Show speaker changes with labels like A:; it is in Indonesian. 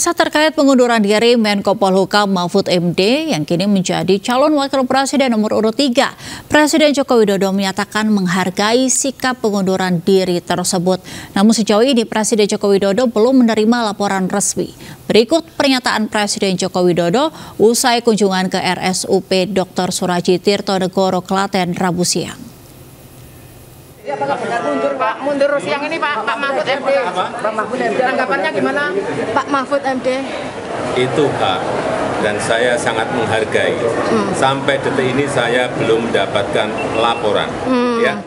A: Pemirsa terkait pengunduran diri Menko Polhukam Mahfud MD yang kini menjadi calon wakil presiden nomor urut 3. Presiden Joko Widodo menyatakan menghargai sikap pengunduran diri tersebut. Namun sejauh ini Presiden Joko Widodo belum menerima laporan resmi. Berikut pernyataan Presiden Joko Widodo usai kunjungan ke RSUP Dr. Suraji Tirto Negoro Klaten Rabu siang.
B: Mundur Pak, mundur siang ini Pak, Pak Mahfud MD. Pak Mahfud MD. Tanggapannya gimana? Pak Mahfud MD.
C: itu hak dan saya sangat menghargai. Sampai detik ini saya belum mendapatkan laporan. Ya.